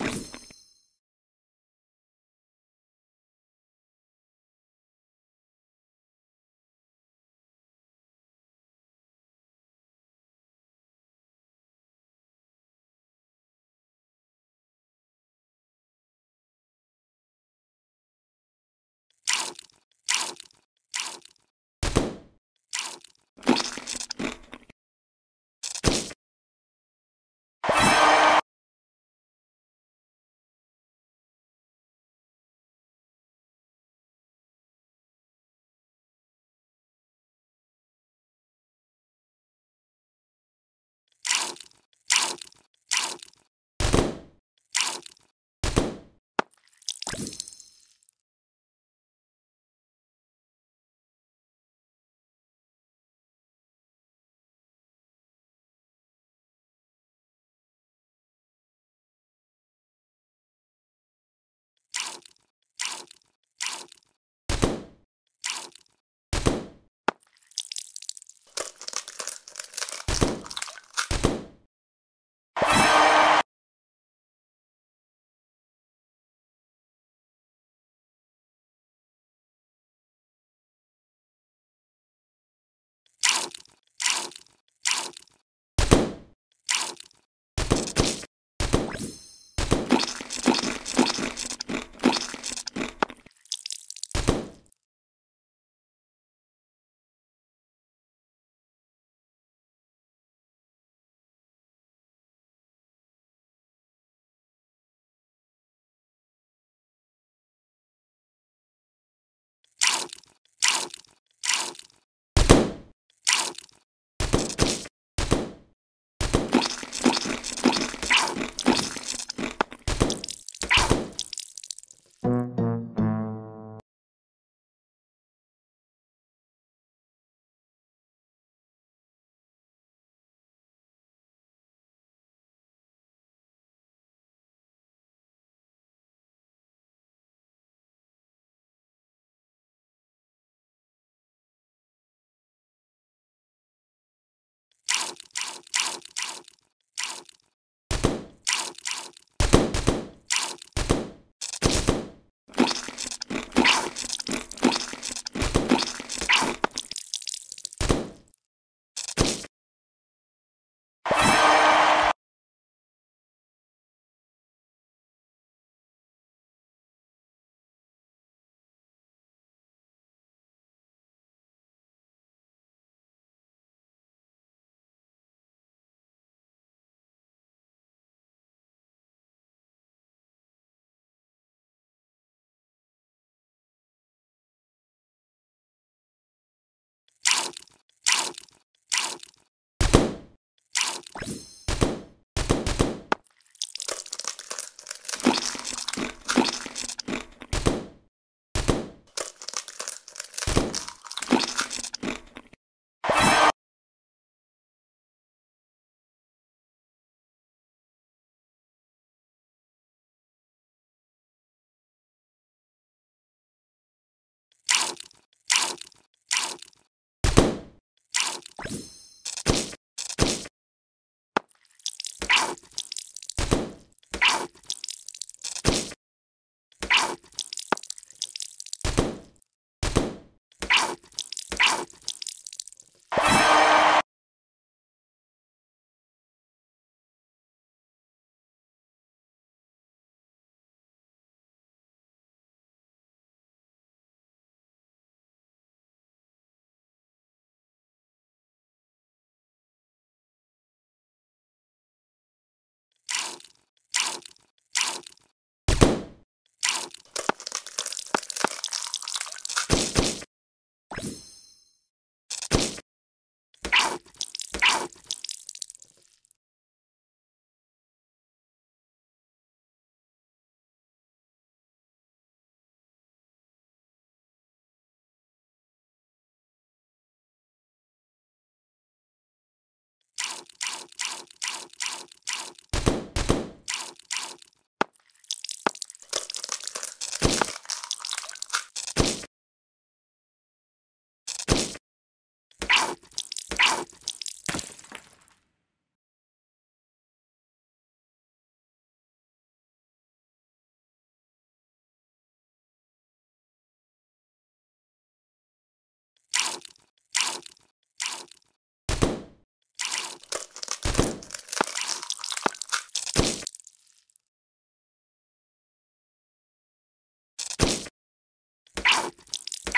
you